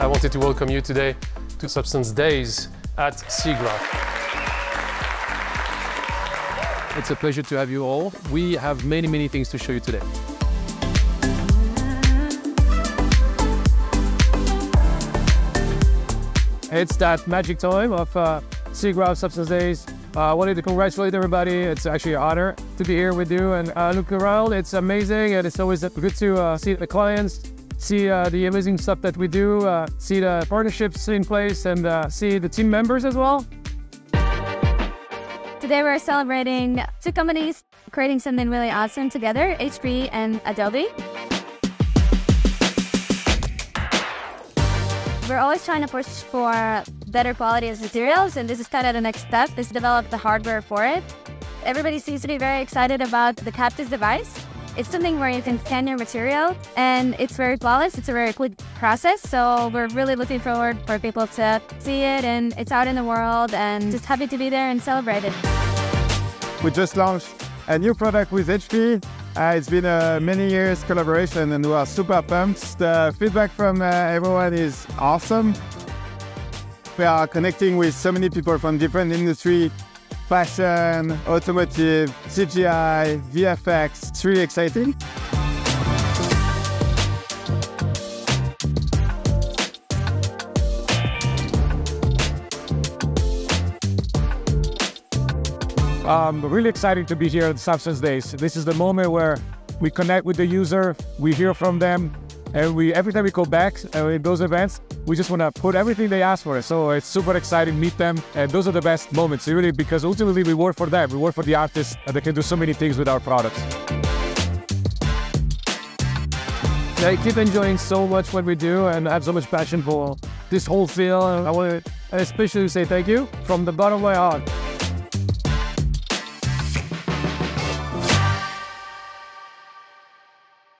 I wanted to welcome you today to Substance Days at SIGGRAPH. It's a pleasure to have you all. We have many, many things to show you today. It's that magic time of uh, Substance Days. Uh, I wanted to congratulate everybody. It's actually an honor to be here with you and uh, look around. It's amazing and it's always good to uh, see the clients, see uh, the amazing stuff that we do, uh, see the partnerships in place and uh, see the team members as well. Today we're celebrating two companies creating something really awesome together, HP and Adobe. We're always trying to push for better quality as materials, and this is kind of the next step, is develop the hardware for it. Everybody seems to be very excited about the Captis device. It's something where you can scan your material, and it's very flawless. It's a very quick process, so we're really looking forward for people to see it, and it's out in the world, and just happy to be there and celebrate it. We just launched a new product with HP uh, it's been a many years collaboration and we are super pumped. The feedback from uh, everyone is awesome. We are connecting with so many people from different industry, fashion, automotive, CGI, VFX. It's really exciting. Um, really excited to be here at Substance Days. This is the moment where we connect with the user, we hear from them, and we every time we go back uh, in those events, we just want to put everything they ask for. Us. So it's super exciting, meet them, and those are the best moments, really, because ultimately we work for them, we work for the artists, and they can do so many things with our products. I keep enjoying so much what we do, and I have so much passion for this whole field. I want to especially say thank you from the bottom of my heart.